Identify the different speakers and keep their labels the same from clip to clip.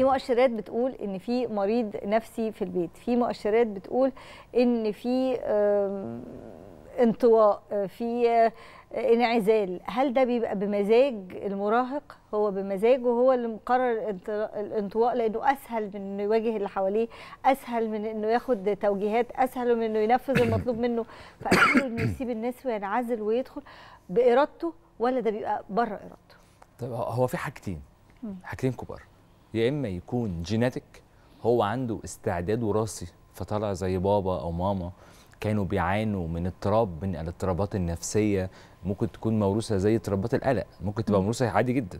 Speaker 1: في مؤشرات بتقول إن في مريض نفسي في البيت. في مؤشرات بتقول إن في انطواء في آه، انعزال. هل ده بيبقى بمزاج المراهق؟ هو بمزاجه هو اللي مقرر الانط- الانطواء لأنه أسهل من إنه يواجه اللي حواليه أسهل من إنه ياخد توجيهات أسهل من إنه ينفذ المطلوب منه. فاسهل إنه يسيب الناس وينعزل ويدخل بإرادته ولا ده بيبقى بره إرادته؟
Speaker 2: طيب هو- في حاجتين. حاجتين كبار. يا إما يكون genetic هو عنده استعداد وراثي فطلع زي بابا أو ماما كانوا بيعانوا من اضطراب من الاضطرابات النفسية ممكن تكون موروثة زي اضطرابات القلق ممكن تبقى. موروثة عادي جدا.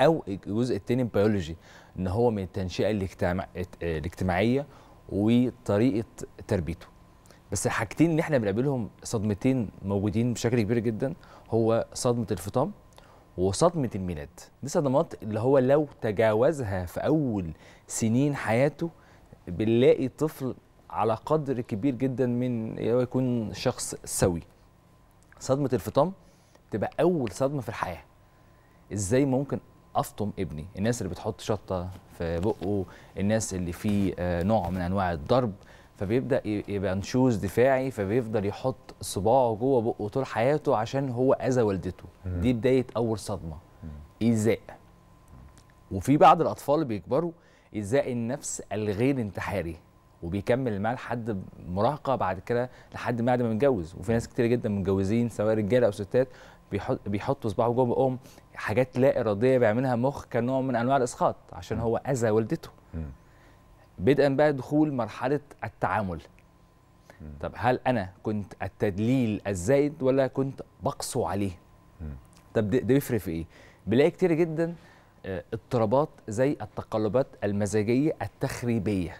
Speaker 2: أو الجزء التاني البيولوجي إن هو من التنشئة الاجتماع... الاجتماعية وطريقة تربيته بس الحاجتين اللي إحنا بنقابلهم صدمتين موجودين بشكل كبير جدا هو صدمة الفطام وصدمة الميلاد. دي صدمات اللي هو لو تجاوزها في أول سنين حياته بنلاقي طفل على قدر كبير جدا من يكون شخص سوي. صدمة الفطام تبقى أول صدمة في الحياة. إزاي ممكن أفطم ابني؟ الناس اللي بتحط شطة في بقه الناس اللي فيه آه، نوع من أنواع الضرب فبيبدأ يبقى نشوز دفاعي فبيفضل يحط صباعه جوه بقه طول حياته عشان هو أذى والدته. دي بداية أول صدمة. إيذاء. وفي بعض الأطفال بيكبروا إيذاء النفس الغير انتحاري وبيكمل معاه لحد مراهقة بعد كده لحد بعد ما متجوز وفي ناس كتير جدا متجوزين سواء رجالة أو ستات بيحط بيحطوا صباعه جوه بقهم حاجات لا إرادية بيعملها مخ كنوع من أنواع الإسقاط عشان هو أذى والدته. بدءا بقى دخول مرحلة التعامل. طب هل أنا كنت التدليل الزايد ولا كنت بقسو عليه؟ طب ده بيفرق في إيه؟ بلاقي كتير جدا آه، اضطرابات زي التقلبات المزاجية التخريبية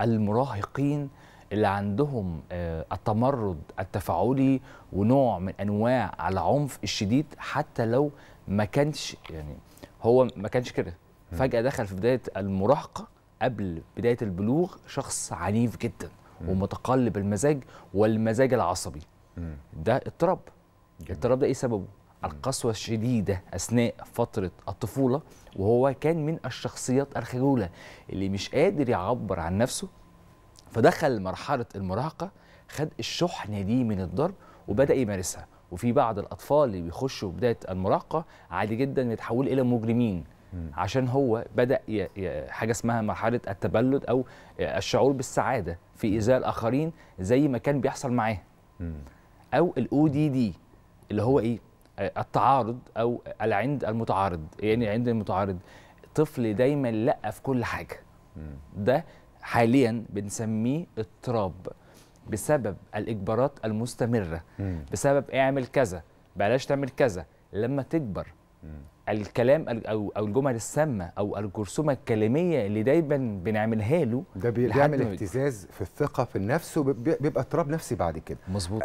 Speaker 2: المراهقين اللي عندهم آه، التمرد التفاعلي ونوع من أنواع العنف الشديد حتى لو ما كانش يعني هو ما كانش كده. فجأة دخل في بداية المراهقة قبل بداية البلوغ شخص عنيف جدا ومتقلب المزاج والمزاج العصبي. ده اضطراب. الاضطراب ده إيه سببه؟ القسوة الشديدة أثناء فترة الطفولة وهو كان من الشخصيات الخجولة اللي مش قادر يعبر عن نفسه فدخل مرحلة المراهقة خد الشحنة دي من الضرب وبدأ يمارسها. وفي بعض الأطفال اللي بيخشوا بداية المراهقة عادي جدا يتحولوا إلى مجرمين. عشان هو بدأ. حاجة اسمها مرحلة التبلد أو الشعور بالسعادة في ايذاء الآخرين زي ما كان بيحصل معاه. أو الاو دي دي اللي هو إيه؟ التعارض أو العند المتعارض. يعني العند المتعارض. طفل دايما لأ في كل حاجة. ده حاليا بنسميه اضطراب بسبب الإجبارات المستمرة. بسبب اعمل كذا بلاش تعمل كذا. لما تكبر الكلام ال- أو أو الجمل السامة أو الجرثومة الكلامية اللي دايما بنعملها له
Speaker 3: ده بيعمل اهتزاز في الثقة في النفس وبيبقى اضطراب نفسي بعد كده.
Speaker 2: مظبوط.